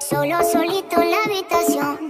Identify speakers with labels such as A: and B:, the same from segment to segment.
A: solo solito en la habitación.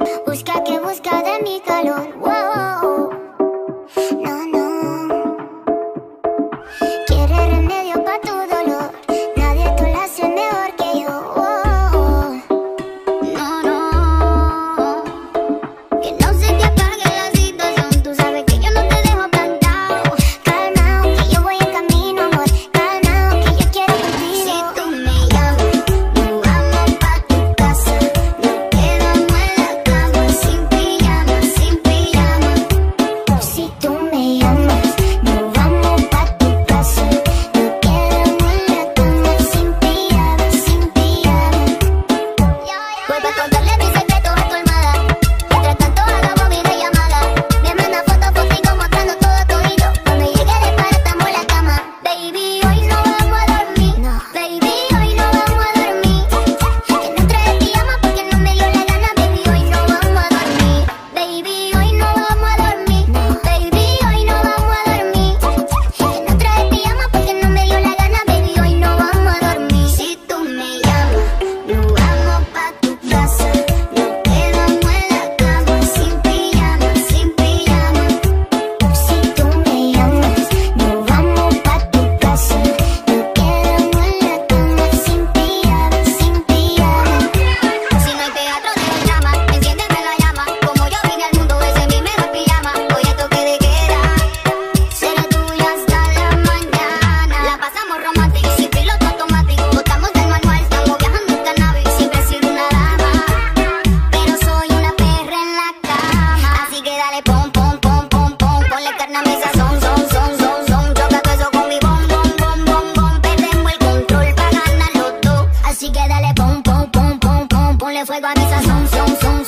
A: dale, dale, pum, pum, pum, pum, pum, ponle fuego a mi sazón, son, son.